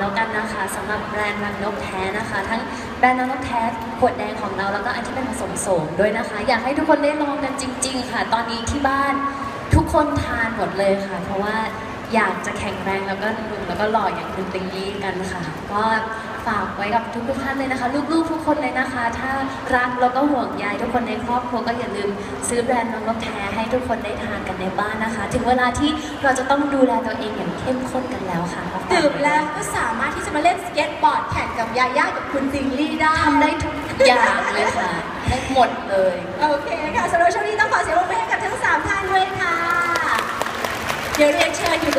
แล้วกันนะคะสำหรับแบรนด์รังนกแท้นะคะ ทั้งแบรนด์รังนกแท้ขวดแดงของเราแล้วก็อันที่เป็นผสมโสมด้วยนะคะ อยากให้ทุกคนได้ลองกันจริง ๆ ค่ะ ตอนนี้ที่บ้านทุกคนทานหมดเลยค่ะ เพราะว่าอยากจะแข็งแรงแล้วก็หนุ่มแล้วก็หล่ออย่างคุณติงลี่กันค่ะก็ฝากไว้กับทุกๆท่านเลยนะคะ ลูกๆทุกคนเลยนะคะ ถ้ารักแล้วก็ห่วงใยทุกคนในครอบครัวก็อย่าลืมซื้อแบรนด์น้องนกแท้ให้ทุกคนได้ทานกันในบ้านนะคะ ถึงเวลาที่เราจะต้องดูแลตัวเองอย่างเข้มข้นกันแล้วค่ะ ดื่มแล้วก็สามารถที่จะมาเล่นสเก็ตบอร์ดแข่งกับยาย่ากับคุณติงลี่ได้ ทำได้ทุกอย่างเลยค่ะได้หมดเลย โอเคค่ะสำหรับช่วงนี้ต้องขอเสียงปรบมือให้กับทั้งสามท่านด้วยค่ะ เดี๋ยวเรียนเชิญอยู่